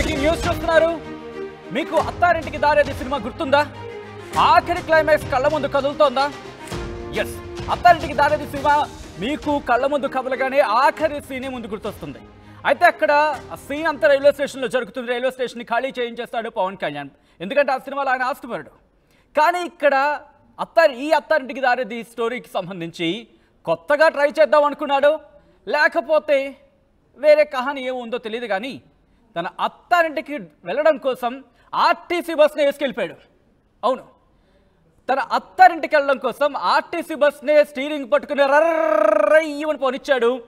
Breaking news చూస్తున్నారు. మీకు అత్తారింటికి Daredi cinema గుర్తుందా? ఆఖరి క్లైమాక్స్ కళ్ళ ముందు కదులుతోందా? ఎస్ అత్తారింటికి దారేది సినిమా మీకు కళ్ళ ముందు కదలగానే ఆఖరి సీనే ముందు గుర్తొస్తుంది. అయితే అక్కడ ఆ సీన్ అంతా రైల్వే స్టేషన్లో జరుగుతుంది. రైల్వే స్టేషన్ని ఖాళీ చేయించేస్తాడు పవన్ కళ్యాణ్. ఎందుకంటే ఆ సినిమాలో ఆయన ఆస్తుపరుడు. కానీ ఇక్కడ అత్తారి ఈ అత్తారింటికి దారేది స్టోరీకి సంబంధించి కొత్తగా ట్రై చేద్దాం అనుకున్నాడు. లేకపోతే వేరే కహాని ఏముందో తెలియదు కానీ తన అత్తారింటికి వెళ్ళడం కోసం ఆర్టీసీ బస్ని వేసుకెళ్ళిపోయాడు. అవును. తన అత్తారింటికి వెళ్ళడం కోసం ఆర్టీసీ బస్నే స్టీరింగ్ పట్టుకుని రయ్యమని పోనిచ్చాడు.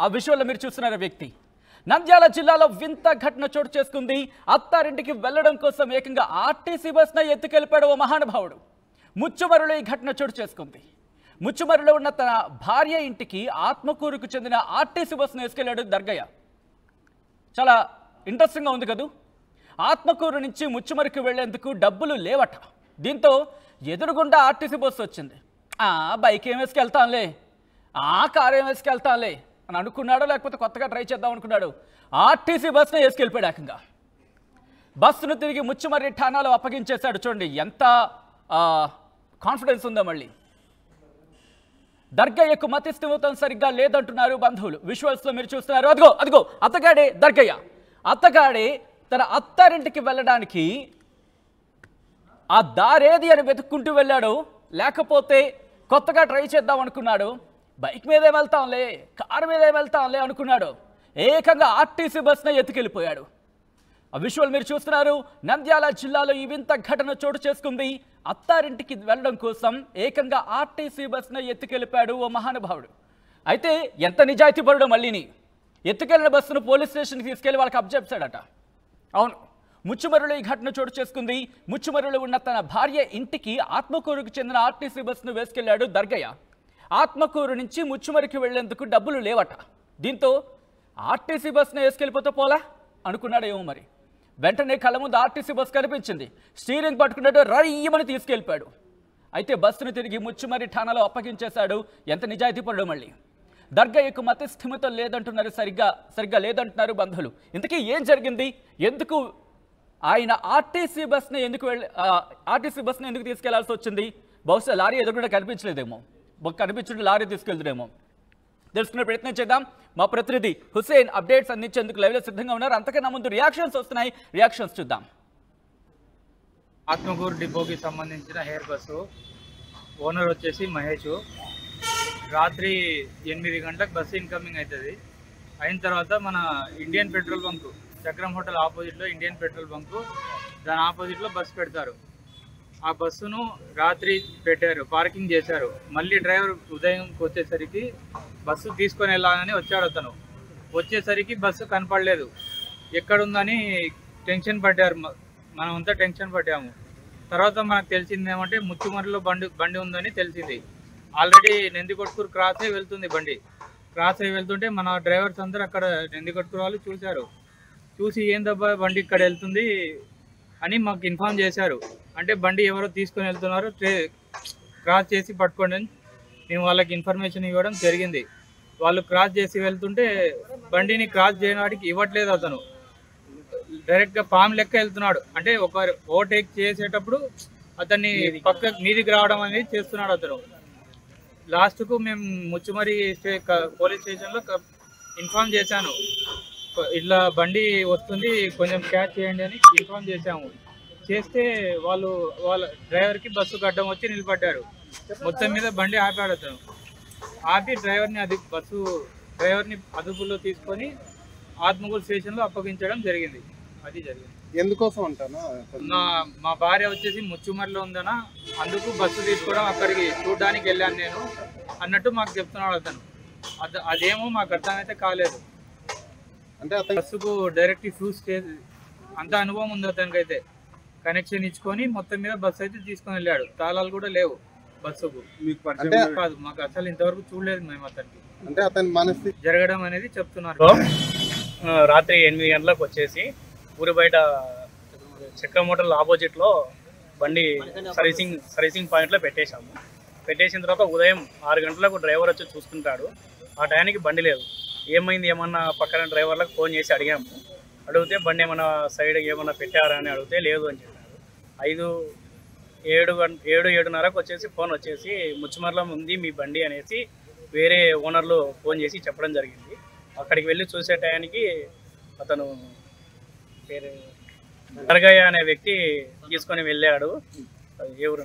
ఆ విషయంలో మీరు చూస్తున్నారు వ్యక్తి. నంద్యాల జిల్లాలో వింత ఘటన చోటు చేసుకుంది. అత్తారింటికి వెళ్ళడం కోసం ఏకంగా ఆర్టీసీ బస్న ఎత్తుకెళ్ళిపోయాడు ఓ మహానుభావుడు. ముచ్చుమరులో ఈ ఘటన చోటు చేసుకుంది. ముచ్చుమరులో ఉన్న తన భార్య ఇంటికి ఆత్మకూరుకు చెందిన ఆర్టీసీ బస్సును వేసుకెళ్ళాడు దర్గయ్య. చాలా ఇంట్రెస్టింగ్గా ఉంది కదూ? ఆత్మకూరు నుంచి ముచ్చుమరికి వెళ్ళేందుకు డబ్బులు లేవట. దీంతో ఎదురుగుండా ఆర్టీసీ బస్సు వచ్చింది. ఆ బైక్ ఏం వేసుకెళ్తాంలే ఆ కార్ ఏం వేసుకెళ్తాంలే అని అనుకున్నాడో లేకపోతే కొత్తగా ట్రై చేద్దాం అనుకున్నాడు? ఆర్టీసీ బస్సునే వేసుకెళ్ళిపోయాడు ఏకంగా బస్సును తిరిగి ముచ్చుమర్రి ఠానాలో అప్పగించేశాడు చూడండి. ఎంత కాన్ఫిడెన్స్ ఉందో మళ్ళీ. దర్గయ్యకు మతిస్థిమతం సరిగ్గా లేదంటున్నారు బంధువులు. విజువల్స్లో మీరు చూస్తున్నారు. అదిగో అదిగో అతగాడే దర్గయ్య. అత్తగాడే తన అత్తారింటికి వెళ్ళడానికి ఆ దారేది అని వెతుక్కుంటూ వెళ్ళాడు. లేకపోతే కొత్తగా ట్రై చేద్దాం అనుకున్నాడు. బైక్ మీదే వెళ్తాంలే కారు మీదే వెళ్తాంలే అనుకున్నాడు. ఏకంగా ఆర్టీసీ బస్సునే ఎత్తుకెళ్ళిపోయాడు. ఆ విజువల్ మీరు చూస్తున్నారు నంద్యాల జిల్లాలో ఈ వింత ఘటన చోటు చేసుకుంది. అత్తారింటికి వెళ్ళడం కోసం ఏకంగా ఆర్టీసీ బస్ను ఎత్తుకెళ్ళిపాడు ఓ మహానుభావుడు. అయితే ఎంత నిజాయితీ పడడం మళ్ళీని? ఎత్తుకెళ్ళిన బస్సును పోలీస్ స్టేషన్కి తీసుకెళ్ళి వాళ్ళకి అబ్జెప్చాడట అవును. ముచ్చుమరులో ఈ ఘటన చోటు చేసుకుంది. ముచ్చుమరులో ఉన్న తన భార్య ఇంటికి ఆత్మకూరుకు చెందిన ఆర్టీసీ బస్సును వేసుకెళ్ళాడు దర్గయ్య. ఆత్మకూరు నుంచి ముచ్చుమరికి వెళ్ళేందుకు డబ్బులు లేవట. దీంతో ఆర్టీసీ బస్సును వేసుకెళ్ళిపోతే పోలా? అనుకున్నాడేమో మరి. వెంటనే కళ్ళ ముందు ఆర్టీసీ బస్ కనిపించింది. స్టీరింగ్ పట్టుకున్నాడు రయ్యమని తీసుకెళ్ళిపోయాడు. అయితే బస్సును తిరిగి ముచ్చుమరి ఠానాలో అప్పగించేశాడు. ఎంత నిజాయితీ నిజాయితీపరుడు మళ్ళీ. దర్గా యొక్క మత స్థిమితం లేదంటున్నారు సరిగ్గా సరిగ్గా లేదంటున్నారు బంధువులు. ఇంతకీ ఏం జరిగింది? ఎందుకు ఆయన ఆర్టీసీ బస్ని ఎందుకు వెళ్ళి ఆర్టీసీ బస్ని ఎందుకు తీసుకెళ్ళాల్సి వచ్చింది? బహుశా లారీ ఎదురుకుండా కనిపించలేదేమో. బొ- కనిపించుంటే లారీ తీసుకెళ్తుడేమో తెలుసుకునే ప్రయత్నం చేద్దాం. మా ప్రతినిధి హుసేన్ అప్డేట్స్ అందించేందుకు లైవ్లో సిద్ధంగా ఉన్నారు. అంతకన్నా ముందు రియాక్షన్స్ వస్తున్నాయి. రియాక్షన్స్ చూద్దాం. ఆత్మకూరు డిపోకి సంబంధించిన హెయిర్ బస్సు ఓనర్ వచ్చేసి మహేష్. రాత్రి ఎనిమిది గంటలకు బస్సు ఇన్కమింగ్ అవుతుంది అయిన తర్వాత మన Indian petrol bunk Chakram hotel ఆపోజిట్లో ఇండియన్ పెట్రోల్ బంకు దాని ఆపోజిట్లో బస్సు పెడతారు. ఆ బస్సును రాత్రి పెట్టారు పార్కింగ్ చేశారు. మళ్ళీ డ్రైవర్ ఉదయంకి వచ్చేసరికి బస్సు తీసుకొని వెళ్ళాలని వచ్చాడు అతను. వచ్చేసరికి బస్సు కనపడలేదు. ఎక్కడుందని టెన్షన్ పడ్డారు మనం మనమంతా టెన్షన్ పడ్డాము. తర్వాత మనకు తెలిసింది ఏమంటే ముచ్చుమరిలో బండి బండి ఉందని తెలిసింది. ఆల్రెడీ నందికొట్కూరు క్రాస్ అయి వెళ్తుంది బండి. క్రాస్ అయి వెళ్తుంటే మన డ్రైవర్స్ అందరూ అక్కడ నందికొట్కూరు వాళ్ళు చూశారు. చూసి ఏందబ్బా బండి ఇక్కడ వెళ్తుంది అని మాకు ఇన్ఫామ్ చేశారు. అంటే బండి ఎవరో తీసుకొని వెళ్తున్నారు క్రాస్ చేసి పట్టుకోండి అని మేము వాళ్ళకి ఇన్ఫర్మేషన్ ఇవ్వడం జరిగింది. వాళ్ళు క్రాస్ చేసి వెళ్తుంటే బండిని క్రాస్ చేయడానికి ఇవ్వట్లేదు అతను. డైరెక్ట్గా పామ్ లెక్క వెళ్తున్నాడు. అంటే ఒక ఓవర్టేక్ చేసేటప్పుడు అతన్ని పక్క మీదికి రావడం అనేది చేస్తున్నాడు అతను. లాస్ట్కు మేము ముచ్చుమరి స్టే పోలీస్ స్టేషన్లో ఇన్ఫామ్ ఇన్ఫార్మ్ చేశాను. ఇట్లా బండి వస్తుంది కొంచెం క్యాచ్ చేయండి అని ఇన్ఫార్మ్ చేశాము. చేస్తే వాళ్ళు వాళ్ళ డ్రైవర్కి బస్సు గడ్డం వచ్చి నిలబడ్డారు. మొత్తం మీద బండి ఆపాడు అతను ఆపి డ్రైవర్ని అది బస్సు డ్రైవర్ని అదుపులో తీసుకొని ఆత్మకూరు స్టేషన్లో అప్పగించడం జరిగింది. అది జరిగింది. ఎందుకోసం అంటానా? నా మా భార్య వచ్చేసి ముచ్చుమరిలో ఉందనా. అందుకు బస్సు తీసుకోవడం అక్కడికి. చూడడానికి వెళ్ళాను నేను. అన్నట్టు మాకు చెప్తున్నాడు అతను. అద- అదేమో మాకు అర్థమైతే కాలేదు. అంటే అతను బస్సుకు డైరెక్ట్ ఫ్రూట్స్ అంత అనుభవం ఉంది అతనికైతే. కనెక్షన్ ఇచ్చుకొని మొత్తం మీద బస్సు అయితే తీసుకొని వెళ్ళాడు. తాళాలు కూడా లేవు బస్సుకు. మీకు కాదు మాకు అసలు ఇంతవరకు చూడలేదు మేము అతనికి. అంటే అతని మనస్థితి జరగడం అనేది చెప్తున్నారు. రాత్రి ఎనిమిది గంటలకు వచ్చేసి ఊరి బయట చక్ర మోటార్ల ఆపోజిట్లో బండి సర్వీసింగ్ సర్వీసింగ్ పాయింట్లో పెట్టేశాము. పెట్టేసిన తర్వాత ఉదయం ఆరు గంటలకు డ్రైవర్ వచ్చి చూసుకుంటాడు. ఆ టైంకి బండి లేదు. ఏమైంది? ఏమన్నా పక్కన డ్రైవర్లకు ఫోన్ చేసి అడిగాము. అడిగితే బండి ఏమైనా సైడ్ ఏమైనా పెట్టారా అని అడిగితే లేదు అని చెప్పారు. ఐదు ఏడు గంట ఏడు ఏడున్నరకు వచ్చేసి ఫోన్ వచ్చేసి ముచ్చుమర్లం ఉంది మీ బండి అనేసి వేరే ఓనర్లు ఫోన్ చేసి చెప్పడం జరిగింది. అక్కడికి వెళ్ళి చూసే టయానికి అతను పేరు దర్గయ్య అనే వ్యక్తి తీసుకొని వెళ్ళాడు. ఎవరు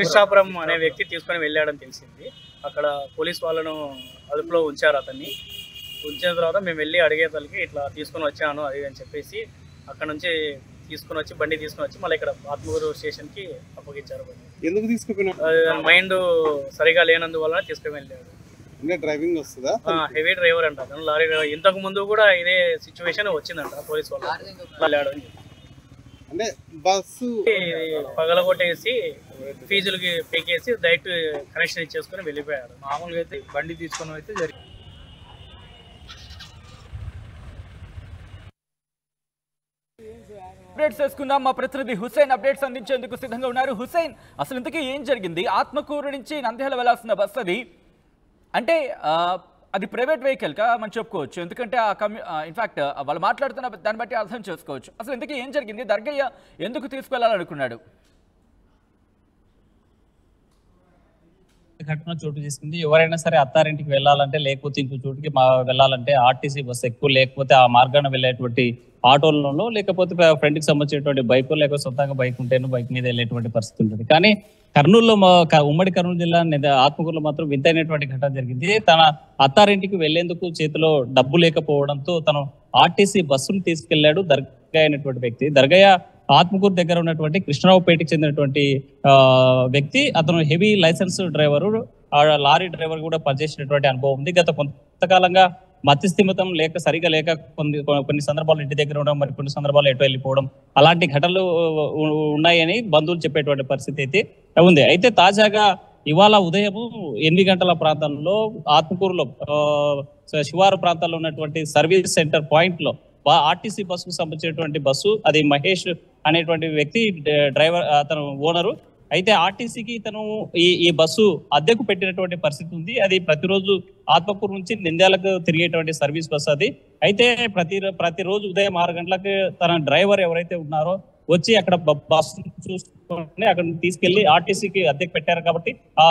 కృష్ణాపురం. అనే వ్యక్తి తీసుకొని వెళ్ళాడని తెలిసింది. అక్కడ పోలీస్ వాళ్ళను అదుపులో ఉంచారు అతన్ని. ఉంచిన తర్వాత మేము వెళ్ళి అడిగేతలకి ఇట్లా తీసుకొని వచ్చాను అది అని చెప్పేసి అక్కడ నుంచి తీసుకొని వచ్చి బండి తీసుకొని వచ్చి మళ్ళీ ఇక్కడ ఆత్మకూరు స్టేషన్కి అప్పగించారు. బండి ఎందుకు తీసుకుపోయినా మైండ్ సరిగా లేనందువలన తీసుకుని వెళ్ళాడు. అంటే డ్రైవింగ్ వస్తుందా? హెవీ డ్రైవర్ అంట. అతను లారీ డ్రైవర్. ఇంతకు ముందు కూడా ఇదే సిచ్యువేషన్ వచ్చిందంట పోలీస్ వాళ్ళు. అంటే బస్సు పగలగొట్టేసి ఫీజులకి పీకేసి డైరెక్ట్ కనెక్షన్ ఇచ్చేసుకుని వెళ్ళిపోయాడు మామూలుగా అయితే బండి తీసుకొని అయితే జరిగింది. అప్డేట్స్ చేసుకుందాం. మా ప్రతినిధి హుసేన్ అప్డేట్స్ అందించేందుకు సిద్ధంగా ఉన్నారు. హుసేన్ అసలు ఇంతకీ ఏం జరిగింది? ఆత్మకూరు నుంచి నంద్యాల వెళ్ళాల్సిన బస్ అది. అంటే అది ప్రైవేట్ వెహికల్ కా మనం చెప్పుకోవచ్చు. ఎందుకంటే ఆ కమ్యూ ఇన్ఫాక్ట్ వాళ్ళు మాట్లాడుతున్న దాన్ని బట్టి అర్థం చేసుకోవచ్చు. అసలు ఇంతకీ ఏం జరిగింది? దర్గయ్య ఎందుకు తీసుకెళ్ళాలనుకున్నాడు? ఘటన చోటు చేసుకుంది. ఎవరైనా సరే అత్తారింటికి వెళ్ళాలంటే లేకపోతే ఇంకో చోటుకి మా వెళ్ళాలంటే ఆర్టీసీ బస్సు ఎక్కువ లేకపోతే ఆ మార్గాన వెళ్ళేటువంటి ఆటోలలో లేకపోతే ఫ్రెండ్కి సంబంధించినటువంటి బైక్ లేకపోతే సొంతంగా బైక్ ఉంటేనో బైక్ మీద వెళ్ళేటువంటి పరిస్థితి ఉంటుంది. కానీ కర్నూలులో ఉమ్మడి కర్నూలు జిల్లా ఆత్మకూరులో మాత్రం వింతైనటువంటి ఘటన జరిగింది. తన అత్తారింటికి వెళ్ళేందుకు చేతిలో డబ్బు లేకపోవడంతో తను ఆర్టీసీ బస్సును తీసుకెళ్ళాడు దర్గా అయినటువంటి వ్యక్తి. దర్గయ్య ఆత్మకూరు దగ్గర ఉన్నటువంటి కృష్ణరావుపేటకి చెందినటువంటి వ్యక్తి. అతను హెవీ లైసెన్స్ డ్రైవరు. ఆ లారీ డ్రైవర్ కూడా పనిచేసినటువంటి అనుభవం ఉంది. గత కొంతకాలంగా మతిస్థిమితం లేక సరిగా లేక కొన్ని కొన్ని సందర్భాలు ఇంటి దగ్గర ఉండడం మరి కొన్ని సందర్భాలు ఎటు వెళ్ళిపోవడం అలాంటి ఘటనలు ఉన్నాయని బంధువులు చెప్పేటువంటి పరిస్థితి అయితే ఉంది. అయితే తాజాగా ఇవాళ ఉదయం ఎనిమిది గంటల ప్రాంతంలో ఆత్మకూరులో శివారు ప్రాంతాల్లో ఉన్నటువంటి సర్వీస్ సెంటర్ పాయింట్లో ఆర్టీసీ బస్సుకు సంబంధించినటువంటి బస్సు అది మహేష్ అనేటువంటి వ్యక్తి డ్రైవర్ అతను ఓనరు అయితే ఆర్టీసీకి తను ఈ ఈ బస్సు అద్దెకు పెట్టినటువంటి పరిస్థితి ఉంది. అది ప్రతిరోజు ఆత్మకూరు నుంచి నింద్యాలకు తిరిగేటువంటి సర్వీస్ బస్సు అది. అయితే ప్రతి ప్రతిరోజు ఉదయం ఆరు గంటలకు తన డ్రైవర్ ఎవరైతే ఉన్నారో వచ్చి అక్కడ బస్ బస్సు చూసుకొని అక్కడ తీసుకెళ్ళి ఆర్టీసీకి అద్దెకు పెట్టారు కాబట్టి ఆ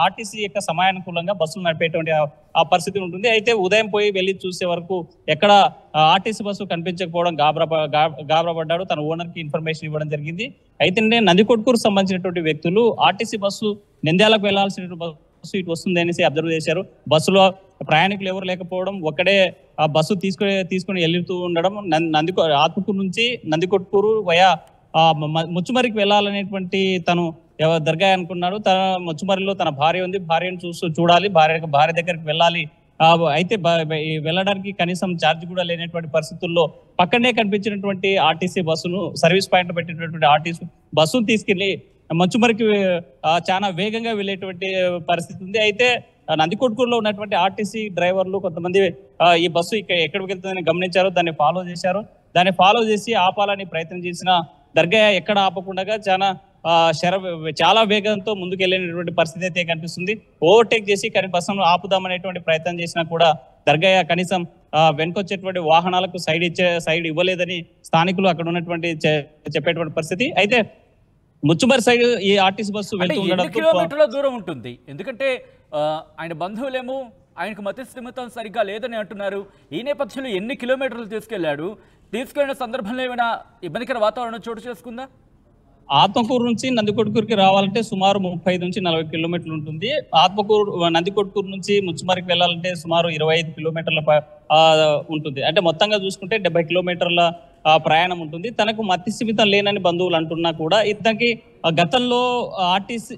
ఆర్టీసీ యొక్క సమయానుకూలంగా బస్సులు నడిపేటువంటి ఆ- పరిస్థితి ఉంటుంది. అయితే ఉదయం పోయి వెళ్ళి చూసే వరకు ఎక్కడ ఆర్టీసీ బస్సు కనిపించకపోవడం గాబరా ప- పడ్డాడు తన ఓనర్కి ఇన్ఫర్మేషన్ ఇవ్వడం జరిగింది. అయితే నందికొట్కూరు సంబంధించినటువంటి వ్యక్తులు ఆర్టీసీ బస్సు నింద్యాలకు వెళ్ళాల్సిన సీట్ వస్తుంది అనేసి అబ్జర్వ్ చేశారు. బస్సులో ప్రయాణికులు ఎవరు లేకపోవడం ఒక్కడే ఆ బస్సు తీసుకుని తీసుకుని వెళ్తూ ఉండడం నందికొ ఆత్మకూరు నుంచి నందికొట్కూరు వయా ఆ ముచ్చుమరికి వెళ్ళాలనేటువంటి తను ఎవరు దర్గా అనుకున్నాడు. తన ముచ్చుమరిలో తన భార్య ఉంది. భార్యను చూస్తూ చూడాలి. భార్య భార్య దగ్గరికి వెళ్ళాలి. అయితే బ- వెళ్ళడానికి కనీసం ఛార్జ్ కూడా లేనటువంటి పరిస్థితుల్లో పక్కనే కనిపించినటువంటి ఆర్టీసీ బస్సును సర్వీస్ పాయింట్ పెట్టినటువంటి ఆర్టీసీ బస్సును తీసుకెళ్ళి మంచు మరికి చాలా వేగంగా వెళ్ళేటువంటి పరిస్థితి ఉంది. అయితే నందికొట్కూరులో ఉన్నటువంటి ఆర్టీసీ డ్రైవర్లు కొంతమంది ఈ బస్సు ఇక్కడ ఎక్కడికి వెళ్తుందని గమనించారు దాన్ని ఫాలో చేశారు. దాన్ని ఫాలో చేసి ఆపాలని ప్రయత్నం చేసిన దర్గా ఎక్కడ ఆపకుండా చాలా శర చాలా వేగంతో ముందుకెళ్ళినటువంటి పరిస్థితి అయితే కనిపిస్తుంది. ఓవర్టేక్ చేసి కానీ బస్సును ఆపుదామనేటువంటి ప్రయత్నం చేసినా కూడా దర్గయ్య కనీసం వెనుకొచ్చేటువంటి వాహనాలకు సైడ్ ఇచ్చే సైడ్ ఇవ్వలేదని స్థానికులు అక్కడ ఉన్నటువంటి చెప్పేటువంటి పరిస్థితి. అయితే ముచ్చుమరి సైడ్ ఈ ఆర్టీసీ బస్సు కిలోమీటర్ల దూరం ఉంటుంది? ఎందుకంటే ఆయన బంధువులేమో ఆయనకు మతి స్థిమితం సరిగ్గా లేదని అంటున్నారు. ఈ నేపథ్యంలో ఎన్ని కిలోమీటర్లు తీసుకెళ్ళాడు? తీసుకెళ్ళిన సందర్భంలో ఏమైనా ఇబ్బందికర వాతావరణం చోటు చేసుకుందా? ఆత్మకూరు నుంచి నందికొట్కూరుకి రావాలంటే సుమారు ముప్పై నుంచి నలభై కిలోమీటర్లు ఉంటుంది. ఆత్మకూరు నందికొట్కూరు నుంచి ముచ్చుమరికి వెళ్ళాలంటే సుమారు ఇరవై ఐదు కిలోమీటర్ల ఉంటుంది. అంటే మొత్తంగా చూసుకుంటే డెబ్బై కిలోమీటర్ల ప్రయాణం ఉంటుంది. తనకు మతి స్థిమితం లేనని బంధువులు అంటున్నా కూడా ఇతనికి గతంలో ఆర్టీసీ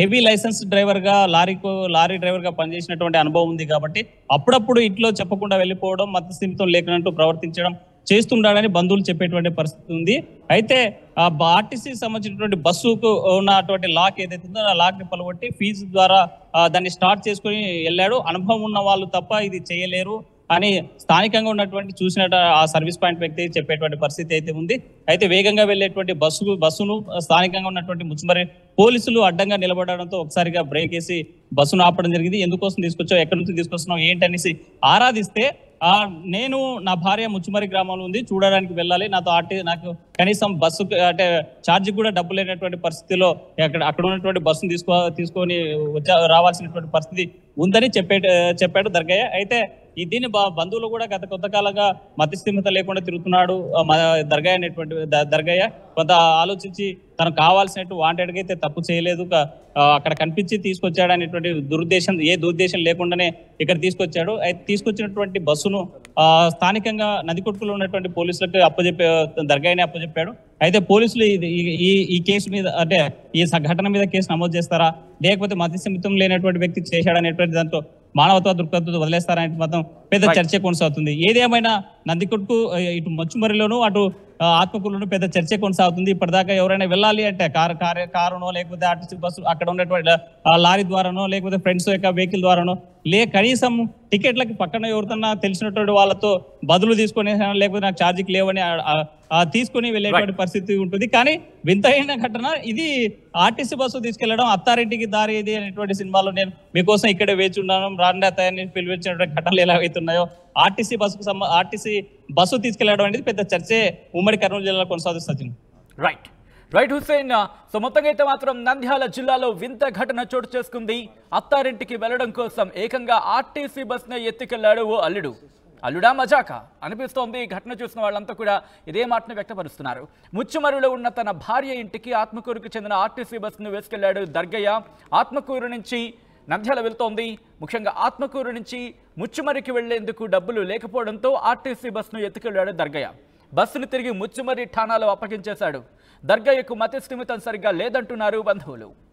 హెవీ లైసెన్స్ డ్రైవర్గా లారీకు లారీ డ్రైవర్గా పనిచేసినటువంటి అనుభవం ఉంది కాబట్టి అప్పుడప్పుడు ఇంట్లో చెప్పకుండా వెళ్ళిపోవడం మతి స్థిమితం లేకున్నట్టు ప్రవర్తించడం చేస్తుండడని బంధువులు చెప్పేటువంటి పరిస్థితి ఉంది. అయితే ఆర్టీసీకి ఆర్టీసీ సంబంధించినటువంటి బస్సుకు ఉన్నటువంటి లాక్ ఏదైతే ఉందో ఆ లాక్ని పలగొట్టి ఫీజు ద్వారా దాన్ని స్టార్ట్ చేసుకుని వెళ్ళాడు. అనుభవం ఉన్న వాళ్ళు తప్ప ఇది చేయలేరు. అని స్థానికంగా ఉన్నటువంటి చూసిన ఆ సర్వీస్ పాయింట్ వ్యక్తి చెప్పేటువంటి పరిస్థితి అయితే ఉంది. అయితే వేగంగా వెళ్ళేటువంటి బస్సు బస్సును స్థానికంగా ఉన్నటువంటి ముచ్చుమరి పోలీసులు అడ్డంగా నిలబడడంతో ఒకసారిగా బ్రేక్ వేసి బస్సును ఆపడం జరిగింది. ఎందుకోసం తీసుకొచ్చావు? ఎక్కడి నుంచి తీసుకొస్తున్నావు? ఏంటనేసి ఆరాధిస్తే ఆ నేను నా భార్య ముచ్చుమరి గ్రామంలో ఉంది. చూడడానికి వెళ్ళాలి. నాతో ఆర్టీ నాకు కనీసం బస్సు అంటే ఛార్జ్ కూడా డబ్బు లేనటువంటి పరిస్థితిలో అక్కడ అక్కడ ఉన్నటువంటి బస్సును తీసుకో తీసుకొని వచ్చా రావాల్సినటువంటి పరిస్థితి ఉందని చెప్పే చెప్పాడు దర్గయ్య. అయితే ఈ దీన్ని బంధువులు కూడా గత కొంతకాలంగా మతిస్థిమిత లేకుండా తిరుగుతున్నాడు. ఆ దర్గయ్య అనేటువంటి ద- దర్గయ్య కొంత ఆలోచించి తనకు కావాల్సినట్టు వాంటెడ్గా అయితే తప్పు చేయలేదు. అక్కడ కనిపించి తీసుకొచ్చాడు అనేటువంటి దురుద్దేశం ఏ దురుద్దేశం లేకుండానే ఇక్కడ తీసుకొచ్చాడు. అయితే తీసుకొచ్చినటువంటి బస్సును స్థానికంగా నదికొట్టుకులో ఉన్నటువంటి పోలీసులకు అప్పచెప్పే దర్గాయని అప్పచెప్పాడు అయితే పోలీసులు ఇది- ఈ- ఈ కేసు మీద అంటే ఈ సంఘటన మీద కేసు నమోదు చేస్తారా? లేకపోతే మతిస్థిమితం లేనటువంటి వ్యక్తి చేశాడనేటువంటి దాంతో మానవత్వ దృక్పథంతో వదిలేస్తారనే మాత్రం పెద్ద. చర్చ కొనసాగుతుంది ఏదేమైనా నందికొట్టు ఆ, ఇటు మచ్చుమరిలోను అటు ఆ, ఆత్మకూరులోను పెద్ద చర్చ కొనసాగుతుంది. ఇప్పటిదాకా ఎవరైనా వెళ్ళాలి అంటే కారు కారు కారునో లేకపోతే ఆర్టీసీ బస్సు అక్కడ ఉన్నటువంటి లారీ ద్వారానో లేకపోతే ఫ్రెండ్స్ యొక్క వెహికల్ ద్వారానో లే కనీసం టికెట్లకి పక్కన ఎవరికన్నా తెలిసినటువంటి వాళ్ళతో బదులు తీసుకొని లేకపోతే నాకు ఛార్జీకి లేవని తీసుకొని వెళ్ళేటువంటి పరిస్థితి ఉంటుంది. కానీ వింతైన ఘటన ఇది ఆర్టీసీ బస్సు తీసుకెళ్ళడం అత్తారింటికి దారి ఇది అనేటువంటి సినిమాలో నేను మీకోసం ఇక్కడే వేచి ఉన్నాను. రాండి అత్తయ్యని పిలిపించినటువంటి ఘటనలు ఎలా అవుతున్నాయో ఆర్టీసీ బస్సుకు సంబ ఆర్టీసీ బస్సు తీసుకెళ్ళడం అనేది పెద్ద చర్చే ఉమ్మడి కర్నూలు జిల్లాలో కొనసాగుతుంది Sachin. Right right Hussain so మొత్తంగా అయితే మాత్రం నంద్యాల జిల్లాలో వింత ఘటన చోటు చేసుకుంది. అత్తారింటికి వెళ్ళడం కోసం ఏకంగా ఆర్టీసీ బస్నే ఎత్తుకెళ్ళాడు ఓ అల్లుడు. అల్లుడా మజాకా? అనిపిస్తోంది ఈ ఘటన చూసిన వాళ్ళంతా కూడా ఇదే మాటను వ్యక్తపరుస్తున్నారు. ముచ్చుమరులో ఉన్న తన భార్య ఇంటికి ఆత్మకూరుకు చెందిన ఆర్టీసీ బస్సును వేసుకెళ్ళాడు దర్గయ్య. ఆత్మకూరు నుంచి నంద్యాల వెళ్తోంది. ముఖ్యంగా ఆత్మకూరు నుంచి ముచ్చుమరికి వెళ్ళేందుకు డబ్బులు లేకపోవడంతో ఆర్టీసీ బస్సును ఎత్తుకెళ్ళాడు దర్గయ్య. బస్సును తిరిగి ముచ్చుమరి ఠాణాలో అప్పగించేశాడు. దర్గయ్యకు మతి స్థిమితం సరిగ్గా లేదంటున్నారు బంధువులు.